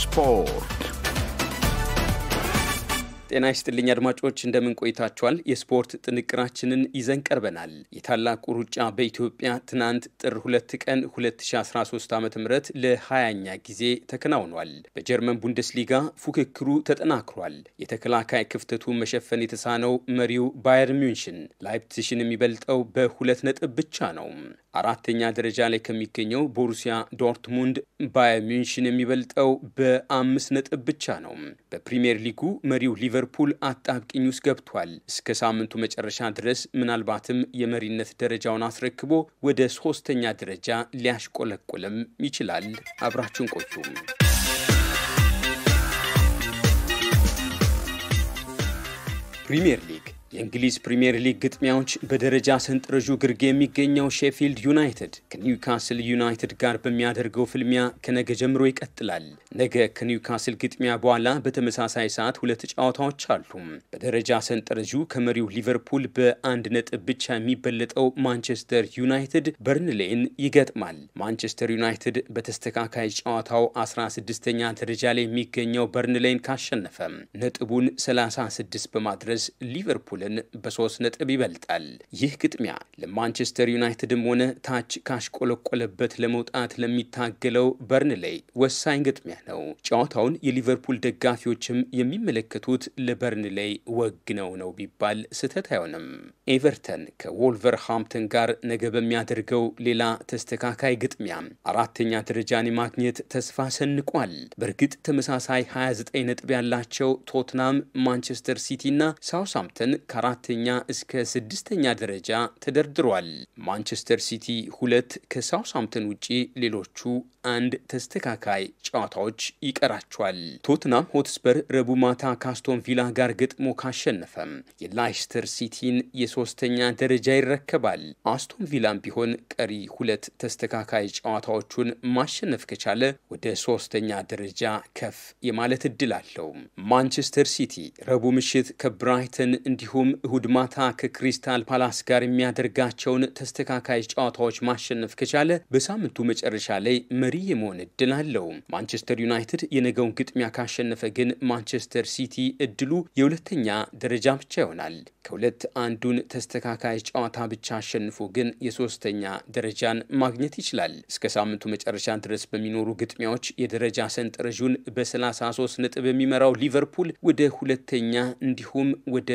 ስፖርት ጤና ይስጥልኝ አድማጮች፣ እንደምን ቆይታችኋል? የስፖርት ጥንቅራችንን ይዘን ቀርበናል። የታላቁ ሩጫ በኢትዮጵያ ትናንት ጥር 2 ቀን 2013 ዓ ም ለ20ኛ ጊዜ ተከናውኗል። በጀርመን ቡንደስሊጋ ፉክክሩ ተጠናክሯል። የተከላካይ ክፍተቱ መሸፈን የተሳነው መሪው ባየር ሚንሽን ላይፕሲሽን የሚበልጠው በሁለት ነጥብ ብቻ ነው። አራተኛ ደረጃ ላይ ከሚገኘው ቦሩሲያ ዶርትሙንድ ባየር ሚንሽን የሚበልጠው በአምስት ነጥብ ብቻ ነው። በፕሪምየር ሊጉ መሪው ሊቨርፑል አጣብቂኝ ውስጥ ገብቷል። እስከ ሳምንቱ መጨረሻ ድረስ ምናልባትም የመሪነት ደረጃውን አስረክቦ ወደ ሶስተኛ ደረጃ ሊያሽቆለቆለም ይችላል። አብራችሁን ቆዩም። ፕሪምየር ሊግ የእንግሊዝ ፕሪምየር ሊግ ግጥሚያዎች በደረጃ ሰንጠረዡ ግርጌ የሚገኘው ሼፊልድ ዩናይትድ ከኒውካስል ዩናይትድ ጋር በሚያደርገው ፍልሚያ ከነገ ጀምሮ ይቀጥላል። ነገ ከኒውካስል ግጥሚያ በኋላ በተመሳሳይ ሰዓት ሁለት ጨዋታዎች አሉ። በደረጃ ሰንጠረዡ ከመሪው ሊቨርፑል በአንድ ነጥብ ብቻ የሚበለጠው ማንቸስተር ዩናይትድ በርንሌይን ይገጥማል። ማንቸስተር ዩናይትድ በተስተካካይ ጨዋታው 16ኛ ደረጃ ላይ የሚገኘው በርንሌይን ካሸነፈ ነጥቡን 36 በማድረስ ሊቨርፑል ሊቨርፑልን በሶስት ነጥብ ይበልጣል። ይህ ግጥሚያ ለማንቸስተር ዩናይትድም ሆነ ታች ካሽቆለቆለበት ለመውጣት ለሚታገለው በርንሌይ ወሳኝ ግጥሚያ ነው። ጨዋታውን የሊቨርፑል ደጋፊዎችም የሚመለከቱት ለበርንሌይ ወግነው ነው ቢባል ስህተት አይሆንም። ኤቨርተን ከዎልቨርሃምፕተን ጋር ነገ በሚያደርገው ሌላ ተስተካካይ ግጥሚያ አራተኛ ደረጃን የማግኘት ተስፋ ሰንቋል። በእርግጥ ተመሳሳይ 29 ነጥብ ያላቸው ቶትናም፣ ማንቸስተር ሲቲ እና ሳውስሃምፕተን ከአራተኛ እስከ ስድስተኛ ደረጃ ተደርድሯል። ማንቸስተር ሲቲ ሁለት ከሳውስሃምፕተን ውጪ ሌሎቹ አንድ ተስተካካይ ጨዋታዎች ይቀራቸዋል። ቶትናም ሆትስፐር ረቡዕ ማታ ከአስቶን ቪላ ጋር ገጥሞ ካሸነፈም የላይስተር ሲቲን የሶስተኛ ደረጃ ይረከባል። አስቶን ቪላም ቢሆን ቀሪ ሁለት ተስተካካይ ጨዋታዎቹን ማሸነፍ ከቻለ ወደ ሶስተኛ ደረጃ ከፍ የማለት እድል አለው። ማንቸስተር ሲቲ ረቡዕ ምሽት ከብራይተን እንዲሁም እሁድ ማታ ከክሪስታል ፓላስ ጋር የሚያደርጋቸውን ተስተካካይ ጨዋታዎች ማሸነፍ ከቻለ በሳምንቱ መጨረሻ ላይ መሪ የመሆን እድል አለው። ማንቸስተር ዩናይትድ የነገውን ግጥሚያ ካሸነፈ ግን ማንቸስተር ሲቲ እድሉ የሁለተኛ ደረጃ ብቻ ይሆናል። ከሁለት አንዱን ተስተካካይ ጨዋታ ብቻ አሸንፎ ግን የሶስተኛ ደረጃን ማግኘት ይችላል። እስከ ሳምንቱ መጨረሻ ድረስ በሚኖሩ ግጥሚያዎች የደረጃ ሰንጠረዡን በ33 ነጥብ የሚመራው ሊቨርፑል ወደ ሁለተኛ እንዲሁም ወደ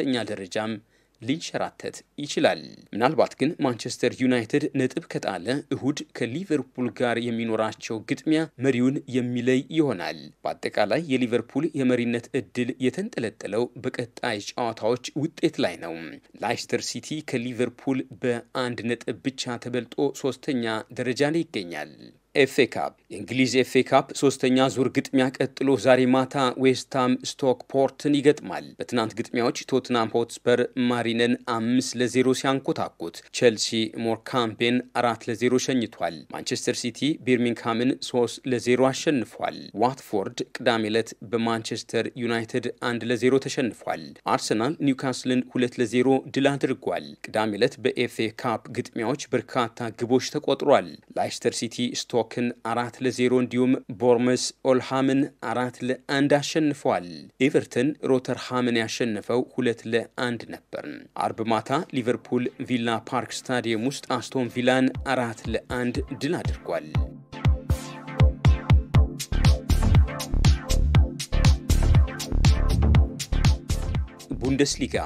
ሶስተኛ ደረጃም ሊንሸራተት ይችላል። ምናልባት ግን ማንቸስተር ዩናይትድ ነጥብ ከጣለ እሁድ ከሊቨርፑል ጋር የሚኖራቸው ግጥሚያ መሪውን የሚለይ ይሆናል። በአጠቃላይ የሊቨርፑል የመሪነት እድል የተንጠለጠለው በቀጣይ ጨዋታዎች ውጤት ላይ ነው። ላይስተር ሲቲ ከሊቨርፑል በአንድ ነጥብ ብቻ ተበልጦ ሶስተኛ ደረጃ ላይ ይገኛል። ኤፍኤ ካፕ የእንግሊዝ ኤፍኤ ካፕ ሶስተኛ ዙር ግጥሚያ ቀጥሎ ዛሬ ማታ ዌስትሃም ስቶክፖርትን ይገጥማል። በትናንት ግጥሚያዎች ቶትናም ሆትስፐር ማሪንን አምስት ለዜሮ ሲያንኮታኩት፣ ቼልሲ ሞርካምቤን አራት ለዜሮ ሸኝቷል። ማንቸስተር ሲቲ ቢርሚንግሃምን ሶስት ለዜሮ አሸንፏል። ዋትፎርድ ቅዳሜ ዕለት በማንቸስተር ዩናይትድ አንድ ለዜሮ ተሸንፏል። አርሰናል ኒውካስልን ሁለት ለዜሮ ድል አድርጓል። ቅዳሜ ዕለት በኤፍኤ ካፕ ግጥሚያዎች በርካታ ግቦች ተቆጥሯል። ላይስተር ሲቲ ስቶክን አራት ለዜሮ እንዲሁም ቦርንመስ ኦልሃምን አራት ለአንድ አሸንፏል። ኤቨርተን ሮተርሃምን ያሸነፈው ሁለት ለአንድ ነበር። አርብ ማታ ሊቨርፑል ቪላ ፓርክ ስታዲየም ውስጥ አስቶን ቪላን አራት ለአንድ ድል አድርጓል። ቡንደስሊጋ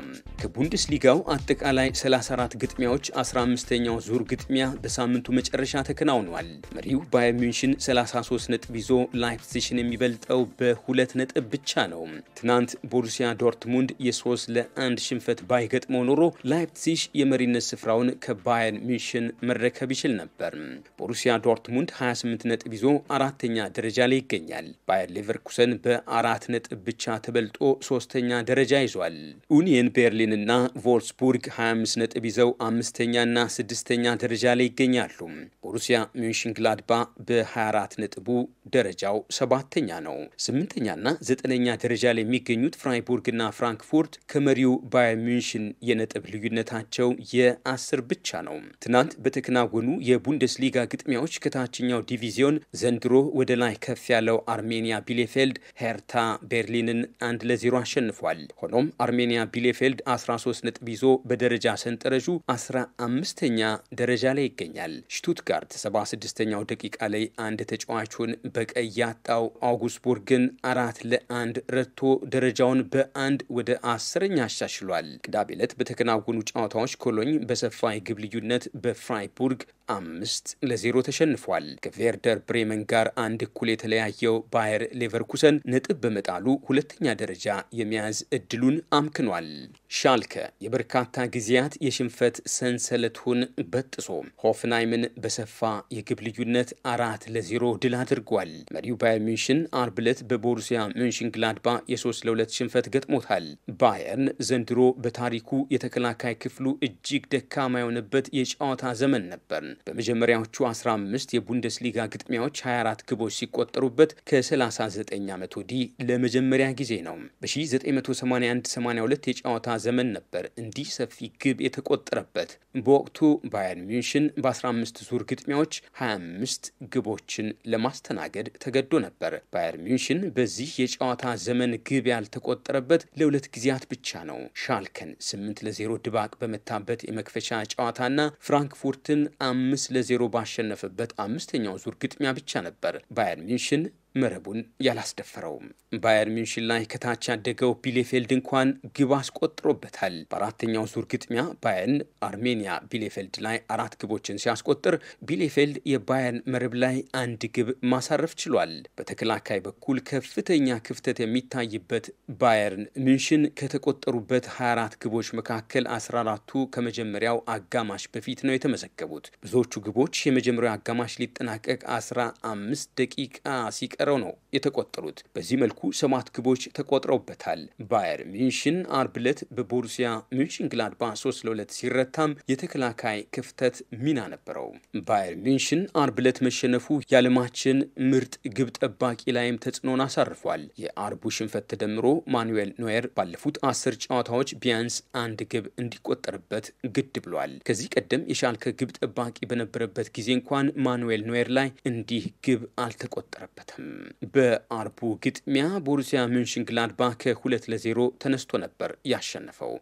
ከቡንደስሊጋው አጠቃላይ 34 ግጥሚያዎች 15ኛው ዙር ግጥሚያ በሳምንቱ መጨረሻ ተከናውኗል። መሪው ባየር ሚንሽን 33 ነጥብ ይዞ ላይፕሲሽን የሚበልጠው በሁለት ነጥብ ብቻ ነው። ትናንት ቦሩሲያ ዶርትሙንድ የ3 ለአንድ ሽንፈት ባይገጥመው ኖሮ ላይፕሲሽ የመሪነት ስፍራውን ከባየር ሚንሽን መረከብ ይችል ነበር። ቦሩሲያ ዶርትሙንድ 28 ነጥብ ይዞ አራተኛ ደረጃ ላይ ይገኛል። ባየር ሌቨርኩሰን በአራት ነጥብ ብቻ ተበልጦ ሶስተኛ ደረጃ ይዟል። ኡኒየን ቤርሊን እና ቮልስቡርግ 25 ነጥብ ይዘው አምስተኛና ስድስተኛ ደረጃ ላይ ይገኛሉ። ቦሩሲያ ሚንሽን ግላድባ በ24 ነጥቡ ደረጃው ሰባተኛ ነው። ስምንተኛና ዘጠነኛ ደረጃ ላይ የሚገኙት ፍራይቡርግና ፍራንክፉርት ከመሪው ባየር ሚንሽን የነጥብ ልዩነታቸው የአስር ብቻ ነው። ትናንት በተከናወኑ የቡንደስሊጋ ግጥሚያዎች ከታችኛው ዲቪዚዮን ዘንድሮ ወደ ላይ ከፍ ያለው አርሚኒያ ቢሌፌልድ ሄርታ ቤርሊንን አንድ ለዜሮ አሸንፏል። ሆኖም አርሚኒያ ቢሌፌልድ 13 ነጥብ ይዞ በደረጃ ሰንጠረዡ 15ኛ ደረጃ ላይ ይገኛል። ሽቱትጋርት 76ኛው ደቂቃ ላይ አንድ ተጫዋቹን በቀይ ያጣው አውጉስቡርግን አራት ለአንድ ረድቶ ደረጃውን በአንድ ወደ አስረኛ አሻሽሏል። ቅዳሜ ዕለት በተከናወኑ ጨዋታዎች ኮሎኝ በሰፋ የግብ ልዩነት በፍራይቡርግ አምስት ለዜሮ ተሸንፏል። ከቬርደር ብሬመን ጋር አንድ እኩል የተለያየው ባየር ሌቨርኩሰን ነጥብ በመጣሉ ሁለተኛ ደረጃ የመያዝ እድሉን አምክኗል። ሻልከ የበርካታ ጊዜያት የሽንፈት ሰንሰለቱን በጥሶ ሆፍንሃይምን በሰፋ የግብ ልዩነት አራት ለዜሮ ድል አድርጓል። መሪው ባየር ሚንሽን አርብ ዕለት በቦሩሲያ ሚንሽን ግላድባ የሶስት ለሁለት ሽንፈት ገጥሞታል። ባየርን ዘንድሮ በታሪኩ የተከላካይ ክፍሉ እጅግ ደካማ የሆነበት የጨዋታ ዘመን ነበር። በመጀመሪያዎቹ 15 የቡንደስሊጋ ግጥሚያዎች 24 ግቦች ሲቆጠሩበት ከ39 ዓመት ወዲህ ለመጀመሪያ ጊዜ ነው። በ1981/82 የጨዋታ ዘመን ነበር እንዲህ ሰፊ ግብ የተቆጠረበት። በወቅቱ ባየር ሚንሽን በ15 ዙር ግጥሚያዎች 25 ግቦችን ለማስተናገድ ተገዶ ነበር። ባየር ሚንሽን በዚህ የጨዋታ ዘመን ግብ ያልተቆጠረበት ለሁለት ጊዜያት ብቻ ነው። ሻልከን 8 ለ0 ድባቅ በመታበት የመክፈቻ ጨዋታና ፍራንክፉርትን አምስት ለዜሮ ባሸነፈበት አምስተኛው ዙር ግጥሚያ ብቻ ነበር ባየር ሚንሽን መረቡን ያላስደፈረውም። ባየር ሚንሽን ላይ ከታች ያደገው ቢሌፌልድ እንኳን ግብ አስቆጥሮበታል። በአራተኛው ዙር ግጥሚያ ባየርን አርሚኒያ ቢሌፌልድ ላይ አራት ግቦችን ሲያስቆጥር ቢሌፌልድ የባየርን መረብ ላይ አንድ ግብ ማሳረፍ ችሏል። በተከላካይ በኩል ከፍተኛ ክፍተት የሚታይበት ባየርን ሚንሽን ከተቆጠሩበት 24 ግቦች መካከል 14ቱ ከመጀመሪያው አጋማሽ በፊት ነው የተመዘገቡት። ብዙዎቹ ግቦች የመጀመሪያው አጋማሽ ሊጠናቀቅ 15 ደቂቃ ሲቀረው ነው የተቆጠሩት። በዚህ መልኩ ሰባት ግቦች ተቆጥረውበታል። ባየር ሚንሽን አርብ ዕለት በቦሩሲያ ሚንሽን ግላድባ 3 ለ2 ሲረታም የተከላካይ ክፍተት ሚና ነበረው። ባየር ሚንሽን አርብ ዕለት መሸነፉ የዓለማችን ምርጥ ግብ ጠባቂ ላይም ተጽዕኖን አሳርፏል። የአርቡ ሽንፈት ተደምሮ ማኑዌል ኖየር ባለፉት አስር ጨዋታዎች ቢያንስ አንድ ግብ እንዲቆጠርበት ግድ ብሏል። ከዚህ ቀደም የሻልከ ግብ ጠባቂ በነበረበት ጊዜ እንኳን ማኑዌል ኖየር ላይ እንዲህ ግብ አልተቆጠረበትም። በአርቡ ግጥሚያ ቦሩሲያ ሚንሽን ግላድባ ከሁለት ለዜሮ ተነስቶ ነበር ያሸነፈው።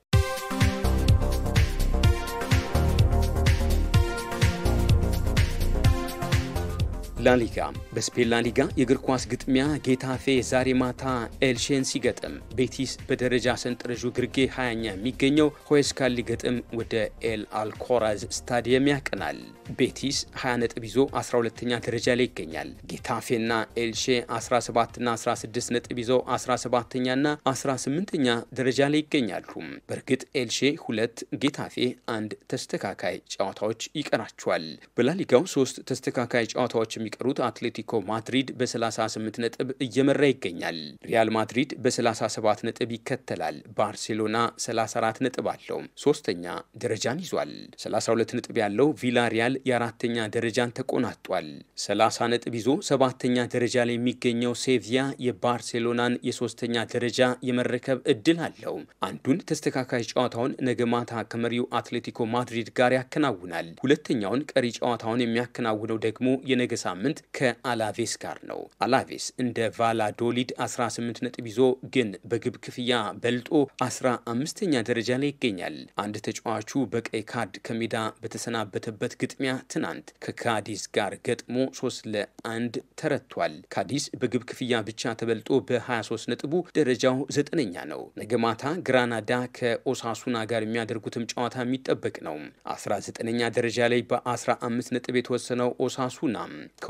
ላሊጋ በስፔን ላሊጋ የእግር ኳስ ግጥሚያ ጌታፌ ዛሬ ማታ ኤልሼን ሲገጥም፣ ቤቲስ በደረጃ ሰንጠረዡ ግርጌ 20ኛ የሚገኘው ሆስካን ሊገጥም ወደ ኤል አልኮራዝ ስታዲየም ያቀናል። ቤቲስ 20 ነጥብ ይዞ 12ኛ ደረጃ ላይ ይገኛል። ጌታፌና ኤልሼ 17ና 16 ነጥብ ይዘው 17ኛና 18ኛ ደረጃ ላይ ይገኛሉ። በእርግጥ ኤልሼ ሁለት፣ ጌታፌ አንድ ተስተካካይ ጨዋታዎች ይቀራቸዋል። በላሊጋው ሶስት ተስተካካይ ጨዋታዎች የሚቀሩት አትሌቲኮ ማድሪድ በ38 ነጥብ እየመራ ይገኛል። ሪያል ማድሪድ በ37 ነጥብ ይከተላል። ባርሴሎና 34 ነጥብ አለው፣ ሶስተኛ ደረጃን ይዟል። 32 ነጥብ ያለው ቪላሪያል የአራተኛ ደረጃን ተቆናጧል። 30 ነጥብ ይዞ ሰባተኛ ደረጃ ላይ የሚገኘው ሴቪያ የባርሴሎናን የሶስተኛ ደረጃ የመረከብ እድል አለው። አንዱን ተስተካካይ ጨዋታውን ነገ ማታ ከመሪው አትሌቲኮ ማድሪድ ጋር ያከናውናል። ሁለተኛውን ቀሪ ጨዋታውን የሚያከናውነው ደግሞ የነገ ሳምንት ከአላቬስ ጋር ነው። አላቬስ እንደ ቫላዶሊድ 18 ነጥብ ይዞ ግን በግብ ክፍያ በልጦ 15ኛ ደረጃ ላይ ይገኛል። አንድ ተጫዋቹ በቀይ ካርድ ከሜዳ በተሰናበተበት ግጥሚያ ትናንት ከካዲስ ጋር ገጥሞ 3 ለአንድ ተረቷል። ካዲስ በግብ ክፍያ ብቻ ተበልጦ በ23 ነጥቡ ደረጃው ዘጠነኛ ነው። ነገ ማታ ግራናዳ ከኦሳሱና ጋር የሚያደርጉትም ጨዋታ የሚጠበቅ ነው። 19ኛ ደረጃ ላይ በ15 ነጥብ የተወሰነው ኦሳሱና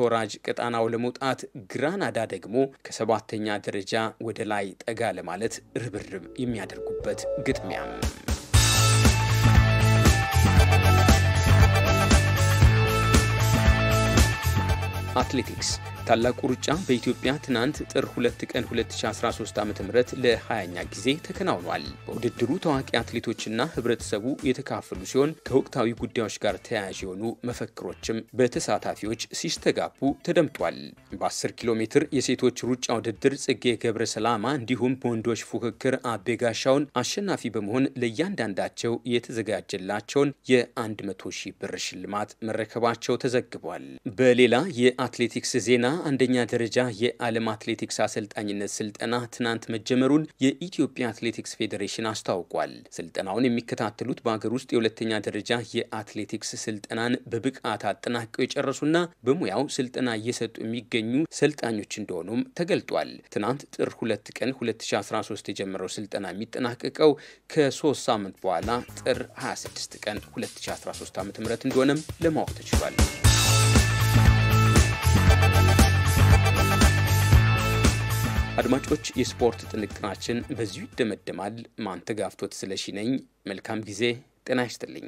ከወራጅ ቀጣናው ለመውጣት ግራናዳ ደግሞ ከሰባተኛ ደረጃ ወደ ላይ ጠጋ ለማለት ርብርብ የሚያደርጉበት ግጥሚያም አትሌቲክስ ታላቁ ሩጫ በኢትዮጵያ ትናንት ጥር 2 ቀን 2013 ዓ ም ለ20ኛ ጊዜ ተከናውኗል። በውድድሩ ታዋቂ አትሌቶችና ህብረተሰቡ የተካፈሉ ሲሆን ከወቅታዊ ጉዳዮች ጋር ተያያዥ የሆኑ መፈክሮችም በተሳታፊዎች ሲስተጋቡ ተደምጧል። በ10 ኪሎ ሜትር የሴቶች ሩጫ ውድድር ጽጌ ገብረ ሰላማ እንዲሁም በወንዶች ፉክክር አቤ ጋሻውን አሸናፊ በመሆን ለእያንዳንዳቸው የተዘጋጀላቸውን የ100 ሺህ ብር ሽልማት መረከባቸው ተዘግቧል። በሌላ የአትሌቲክስ ዜና አንደኛ ደረጃ የዓለም አትሌቲክስ አሰልጣኝነት ስልጠና ትናንት መጀመሩን የኢትዮጵያ አትሌቲክስ ፌዴሬሽን አስታውቋል። ስልጠናውን የሚከታተሉት በሀገር ውስጥ የሁለተኛ ደረጃ የአትሌቲክስ ስልጠናን በብቃት አጠናቀው የጨረሱና በሙያው ስልጠና እየሰጡ የሚገኙ ሰልጣኞች እንደሆኑም ተገልጧል። ትናንት ጥር 2 ቀን 2013 የጀመረው ስልጠና የሚጠናቀቀው ከሶስት ሳምንት በኋላ ጥር 26 ቀን 2013 ዓ ም እንደሆነም ለማወቅ ተችሏል። አድማጮች፣ የስፖርት ጥንቅራችን በዚሁ ይደመደማል። ማንተጋፍቶት ስለሺ ነኝ። መልካም ጊዜ። ጤና ይስጥልኝ።